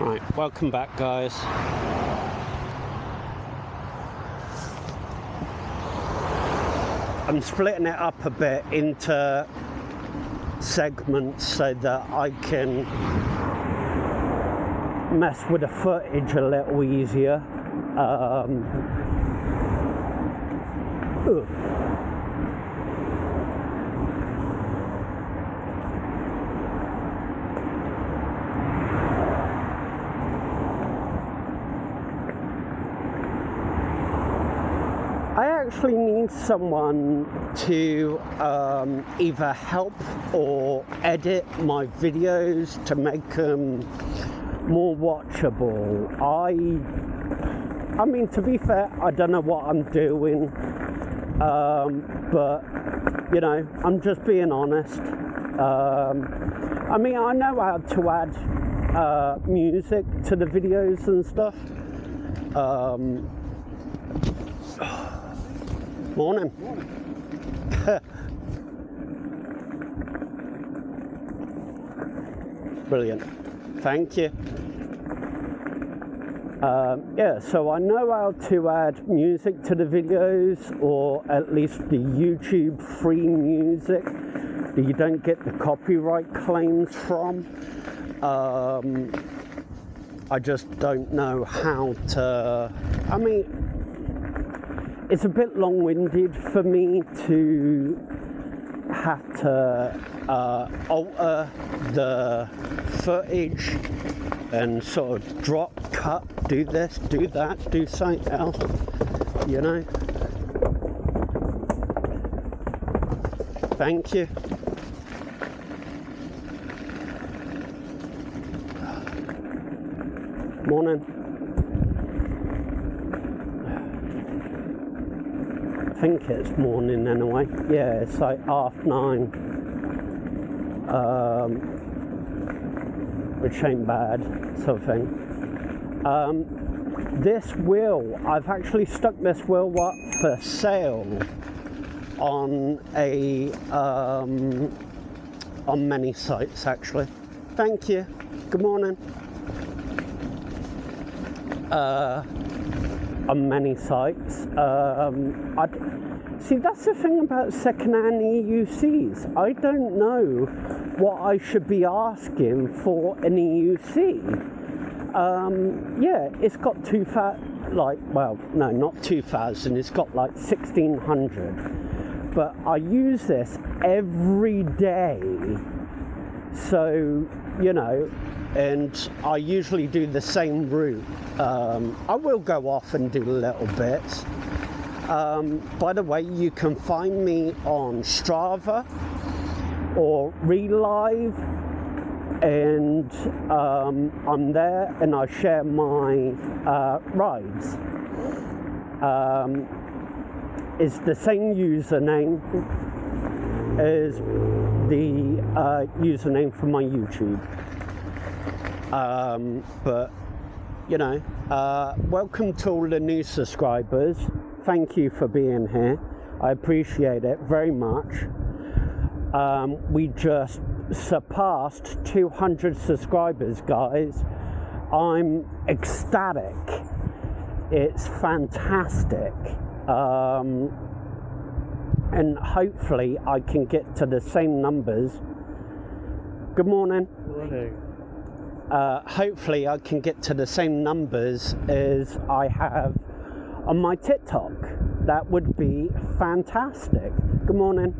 Right, welcome back, guys. I'm splitting it up a bit into segments so that I can mess with the footage a little easier. Um, actually need someone to um, either help or edit my videos to make them more watchable. I, I mean, to be fair, I don't know what I'm doing, um, but you know, I'm just being honest. Um, I mean, I know how to add uh, music to the videos and stuff. Um, Morning. Brilliant. Thank you. Um, yeah, so I know how to add music to the videos, or at least the YouTube free music that you don't get the copyright claims from. Um, I just don't know how to. I mean, it's a bit long winded for me to have to uh, alter the footage and sort of drop, cut, do this, do that, do something else, you know. Thank you. Morning. Think it's morning anyway. Yeah, it's like half nine. Um, which ain't bad, sort of thing. Um, this wheel, I've actually stuck this wheel up for sale on a um, on many sites actually. Thank you. Good morning. Uh, on many sites. Um, I'd, see, that's the thing about second-hand EUCs. I don't know what I should be asking for an EUC. Um, yeah, it's got two fat, like, well, no, not 2,000. It's got like 1,600. But I use this every day. So, you know, and I usually do the same route. Um, I will go off and do a little bits. Um, by the way, you can find me on Strava or Relive, and um, I'm there and I share my uh, rides. Um, it's the same username as the uh, username for my YouTube. Um, but you know, uh, welcome to all the new subscribers. Thank you for being here. I appreciate it very much. Um, we just surpassed 200 subscribers, guys. I'm ecstatic. It's fantastic. Um, and hopefully, I can get to the same numbers. Good morning. Morning. Uh, hopefully, I can get to the same numbers as I have on my TikTok. That would be fantastic. Good morning.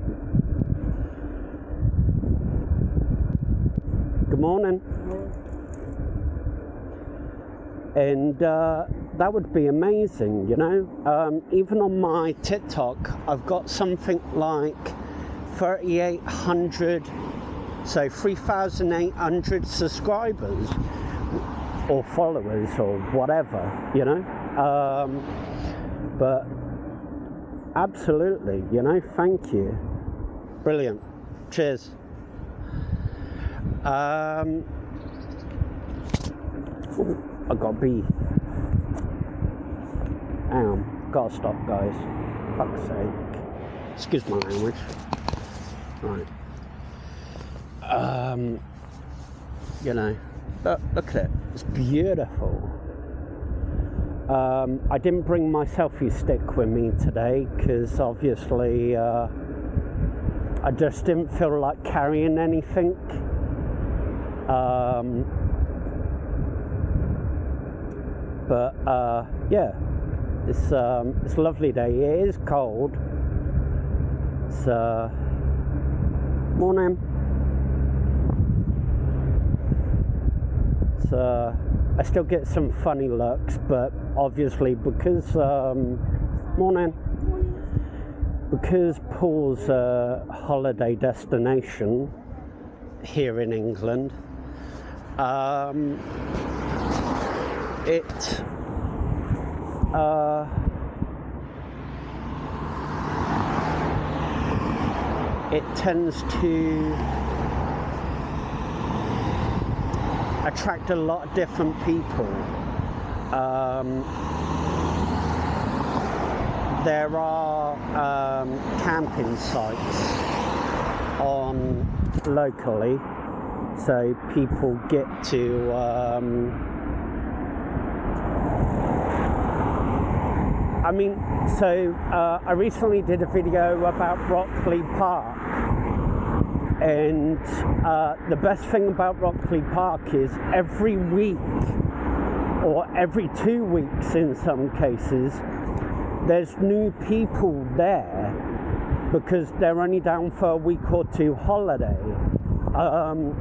Good morning. And uh, that would be amazing, you know. Um, even on my TikTok, I've got something like 3,800 so 3,800 subscribers or followers or whatever, you know. Um, but absolutely, you know, thank you. Brilliant. Cheers. Um, I got B. on, gotta stop, guys. Fuck's sake. Excuse my language. Right. Um, you know. Look, look at it. It's beautiful. Um, I didn't bring my selfie stick with me today because obviously uh, I just didn't feel like carrying anything. Um, but uh, yeah, it's um, it's a lovely day. It is cold. It's uh, morning. It's uh, I still get some funny looks, but obviously because um, morning because Poole's a holiday destination here in England, um, it uh, it tends to attract a lot of different people. Um, there are um, camping sites on locally, so people get to um, I mean, so uh, I recently did a video about Rockley Park, and uh, the best thing about Rockley Park is every week, or every two weeks in some cases, there's new people there because they're only down for a week or two holiday. Um,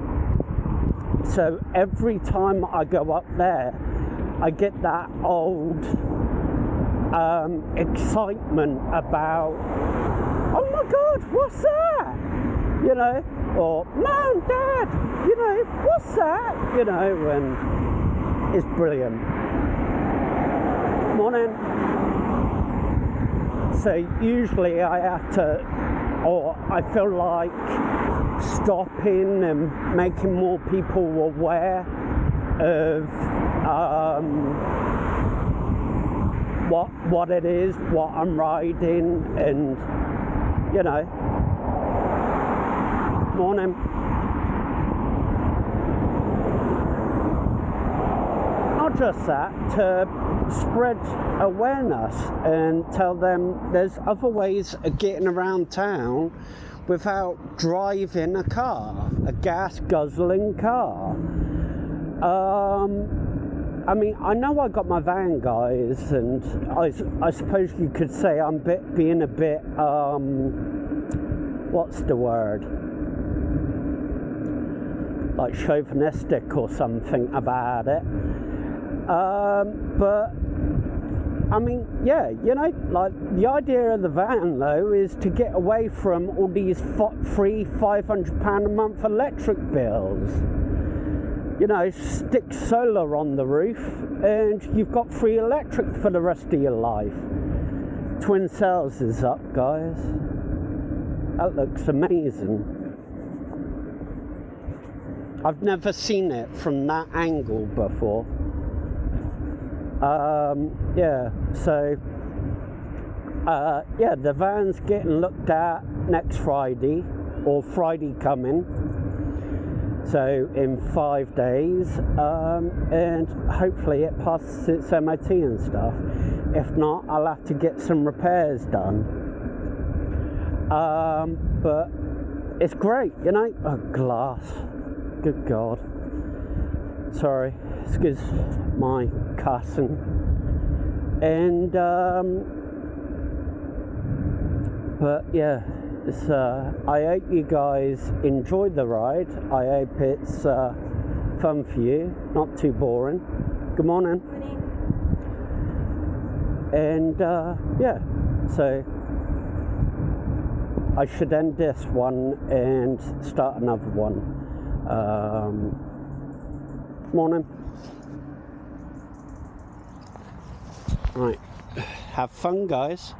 so every time I go up there, I get that old um, excitement about, oh my god, what's that? You know, or mom, dad, you know, what's that? You know, and it's brilliant. Morning. So usually I have to, or I feel like stopping and making more people aware of um, what what it is, what I'm riding, and you know, morning. Not just that, to spread awareness and tell them there's other ways of getting around town without driving a car, a gas guzzling car. Um, I mean, I know I got my van, guys, and I, I suppose you could say I'm bit, being a bit, um, what's the word? Like chauvinistic or something about it. Um, but I mean, yeah, you know, like the idea of the van though is to get away from all these free £500 a month electric bills. You know, stick solar on the roof and you've got free electric for the rest of your life. Twin Sails is up, guys. That looks amazing. I've never seen it from that angle before. Um, yeah, so uh, yeah, the van's getting looked at next Friday or Friday coming. So in five days, um, and hopefully it passes its MOT and stuff. If not, I'll have to get some repairs done. Um, but it's great, you know. Oh, glass. Good God. Sorry, excuse my cussing. And um, but yeah, uh, I hope you guys enjoyed the ride. I hope it's uh, fun for you, not too boring. Good morning. Good Morning. And uh, yeah, so I should end this one and start another one. Um, morning. Right, have fun, guys.